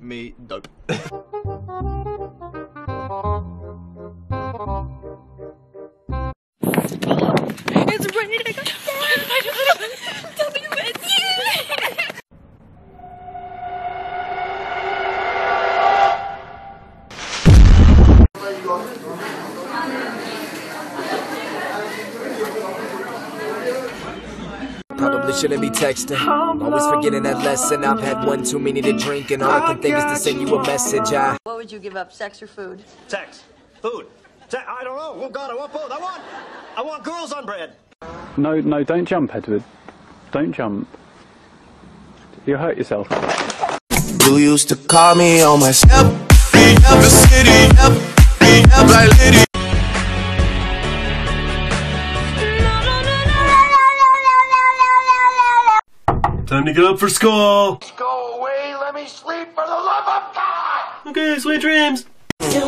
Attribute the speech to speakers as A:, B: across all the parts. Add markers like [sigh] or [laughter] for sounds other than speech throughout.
A: Me, dope. [laughs]
B: Probably shouldn't be texting. Always forgetting that lesson. I've had one too many to drink, and all I can think is to send you a message. I
C: What would you give up, sex or food?
D: Sex. Food. Se- I don't know. Oh God, I want both. I want, I want girls on bread.
E: No, no, don't jump, Edward. Don't jump. You'll hurt yourself.
F: You used to call me on my step. Up the city,
G: Time to get up for school.
F: Go away, let me sleep for the love of God.
G: Okay, sweet dreams.
F: Yeah,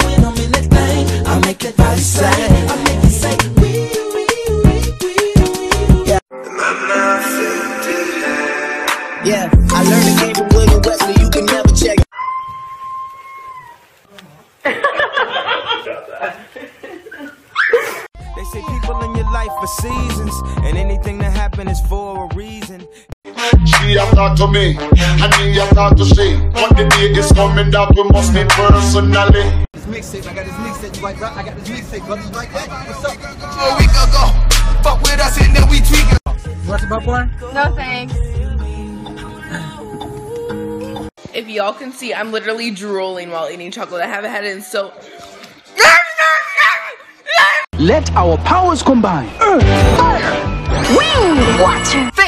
F: I learned the game from William Wesley. You can never check.
B: They say people in your life for seasons, and anything that happen is for a reason.
H: She have talked to me, and me have talked to she. But the day is coming that we must meet personally.
A: This mixtape, I got this mixtape. You like that? I got this mixtape, brother. You like that? What's up?
F: Oh, a week ago, fuck with us and then we tweaking.
A: You watch about porn?
I: No thanks. If y'all can see, I'm literally drooling while eating chocolate. I haven't had it in so.
E: Let our powers combine.
I: What? Vape.